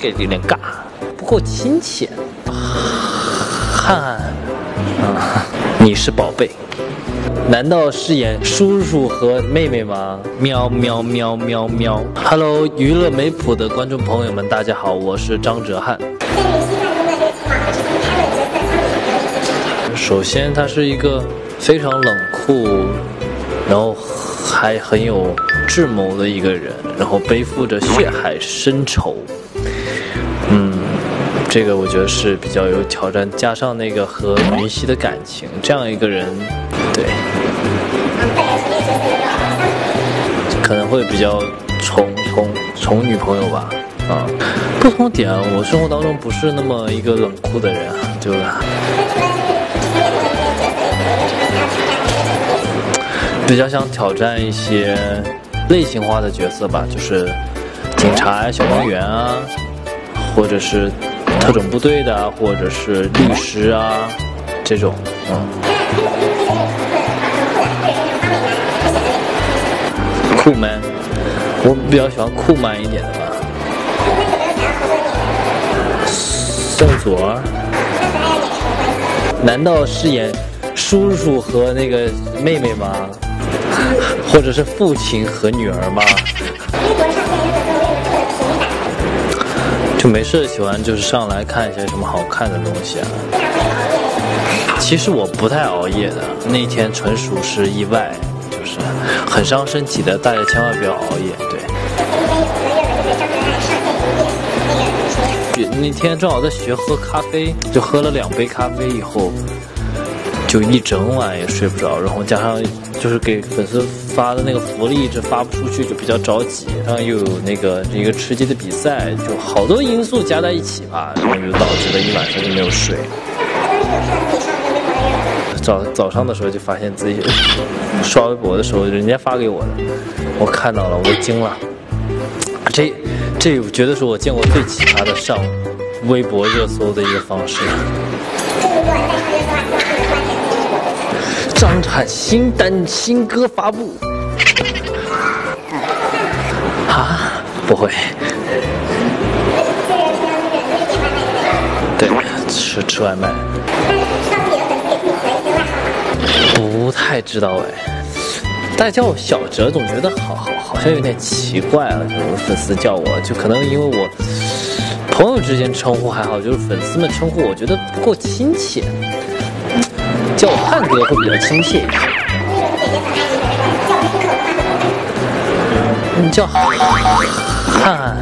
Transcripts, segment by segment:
这个有点尬，不够亲切。汉汉，啊，你是宝贝。难道是演叔叔和妹妹吗？喵喵喵喵喵。Hello，娱乐美普的观众朋友们，大家好，我是张哲瀚。首先，他是一个非常冷酷，然后还很有智谋的一个人，然后背负着血海深仇。这个我觉得是比较有挑战，加上那个和云溪的感情，这样一个人，对。可能会比较宠宠宠女朋友吧，啊，不同点，我生活当中不是那么一个冷酷的人，对吧比较想挑战一些类型化的角色吧，就是警察呀、消防员啊，或者是特种部队的，或者是律师啊这种，嗯。酷 man，我比较喜欢酷 man 一点的吧。宋祖儿，难道是演叔叔和那个妹妹吗？或者是父亲和女儿吗？就没事喜欢就是上来看一些什么好看的东西啊。其实我不太熬夜的，那天纯属是意外。就是很伤身体的，大家千万不要熬夜。对，那天正好在学喝咖啡，就喝了两杯咖啡以后，就一整晚也睡不着。然后加上就是给粉丝发的那个福利一直发不出去，就比较着急。然后又有那个一个吃鸡的比赛，就好多因素加在一起吧，然后就导致了一晚上就没有睡。早早上的时候就发现自己刷微博的时候，人家发给我的，我看到了，我惊了。这这绝对是我见过最奇葩的上微博热搜的一个方式。张翰新单新歌发布。啊，不会。对，吃吃外卖。不太知道哎，大家叫我小哲，总觉得好好好像有点奇怪了。我粉丝叫我就可能因为我朋友之间称呼还好，就是粉丝们称呼我觉得不够亲切，叫我汉哥会比较亲切一点。你叫汉汉。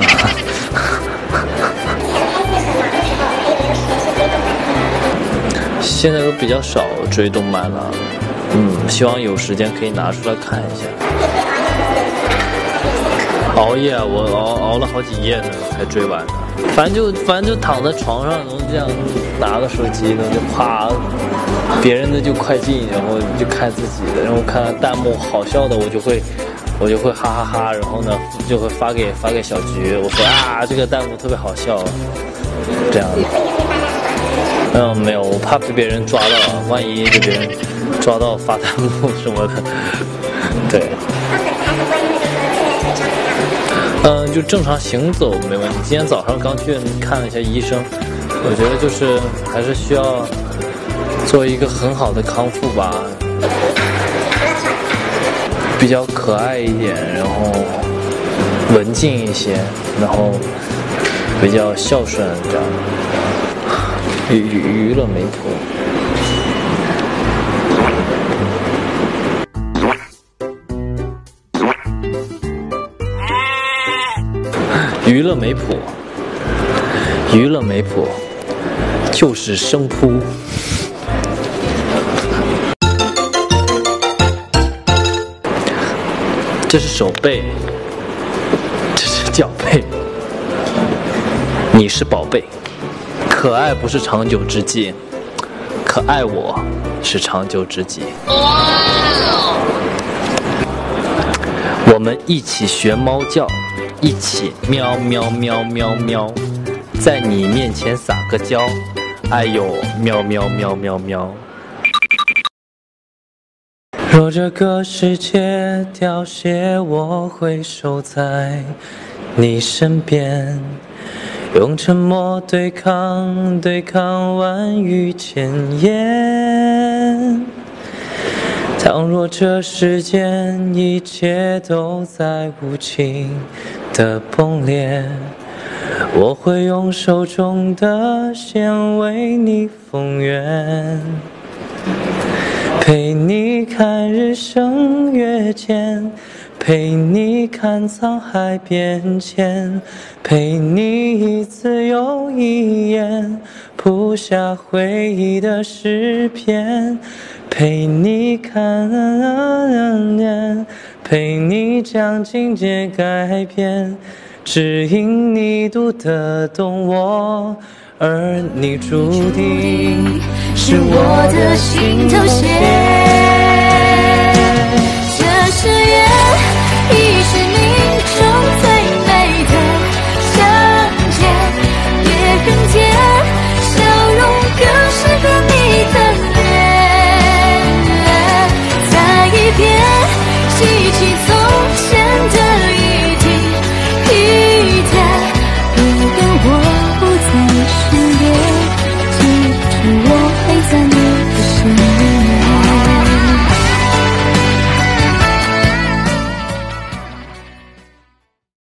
现在都比较少追动漫了，嗯，希望有时间可以拿出来看一下。熬夜，我熬熬了好几夜呢，才追完的。反正就反正就躺在床上，然后这样拿个手机，然后就啪，别人的就快进，然后就看自己的，然后看弹幕好笑的，我就会我就会哈哈哈，然后呢就会发给发给小菊，我说啊这个弹幕特别好笑，这样。嗯，没有，我怕被别人抓到，万一被别人抓到发弹幕什么的。对。就正常行走没问题。今天早上刚去看了一下医生，我觉得就是还是需要做一个很好的康复吧，比较可爱一点，然后文静一些，然后比较孝顺这样。娱娱乐媒婆，娱乐没谱，娱乐没谱。就是生扑，这是手背，这是脚背，你是宝贝。可爱不是长久之计，可爱我是长久之计。我们一起学猫叫，一起喵喵喵喵喵，在你面前撒个娇，哎呦喵喵喵喵喵。若这个世界凋谢，我会守在。你身边，用沉默对抗对抗万语千言。倘若这世间一切都在无情的崩裂，我会用手中的线为你缝缘。陪你看日升月减，陪你看沧海变迁，陪你一字又一眼谱下回忆的诗篇，陪你看，陪你将情节改变，只因你读得懂我。而你注定是我的心头。